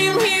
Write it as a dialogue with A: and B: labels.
A: you here?